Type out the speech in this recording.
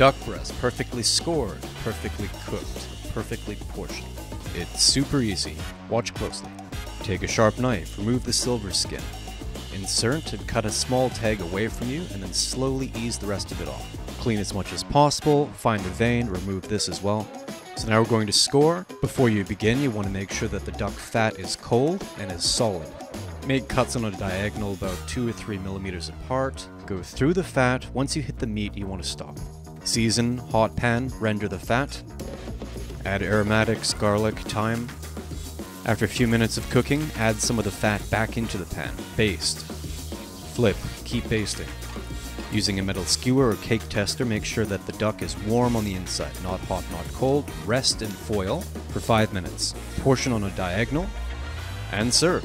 Duck breast, perfectly scored, perfectly cooked, perfectly portioned. It's super easy. Watch closely. Take a sharp knife, remove the silver skin. Insert and cut a small tag away from you, and then slowly ease the rest of it off. Clean as much as possible, find a vein, remove this as well. So now we're going to score. Before you begin, you want to make sure that the duck fat is cold and is solid. Make cuts on a diagonal about 2 or 3 millimeters apart. Go through the fat. Once you hit the meat, you want to stop. Season, hot pan, render the fat. Add aromatics, garlic, thyme. After a few minutes of cooking, add some of the fat back into the pan. Baste. Flip. Keep basting. Using a metal skewer or cake tester, make sure that the duck is warm on the inside, not hot, not cold. Rest in foil for 5 minutes. Portion on a diagonal and serve.